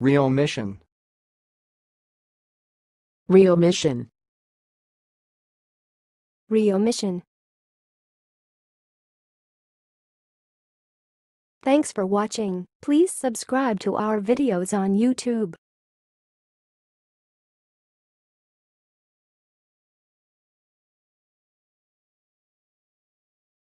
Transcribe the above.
Real mission. Real mission. Real mission. Thanks for watching. Please subscribe to our videos on YouTube.